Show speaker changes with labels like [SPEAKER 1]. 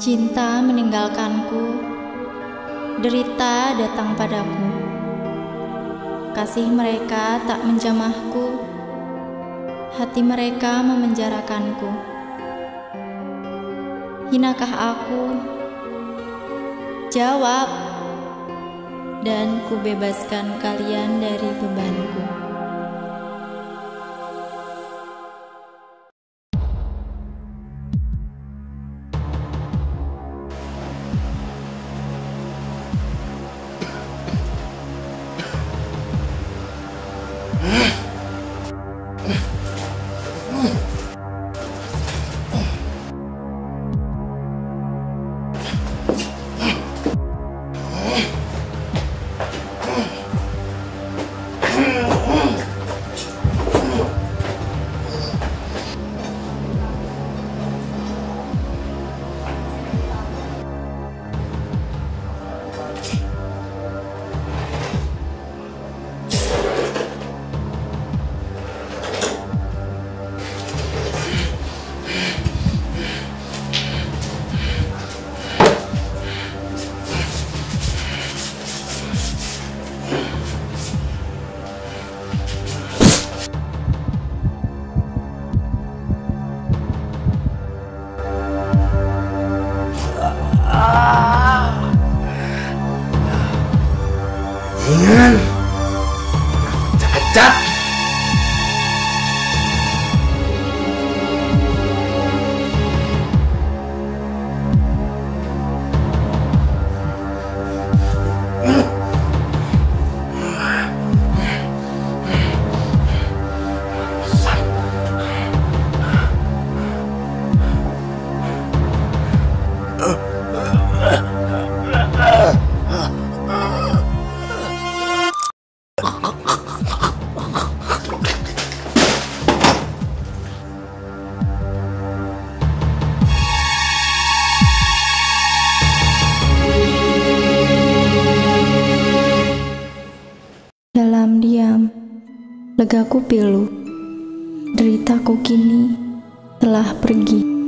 [SPEAKER 1] Cinta meninggalkanku, derita datang padaku. Kasih mereka tak menjamahku, hati mereka memenjarakanku. Hinakah aku? Jawab, dan ku bebaskan kalian dari bebanku. Bye. 자 legaku pilu, deritaku kini telah pergi.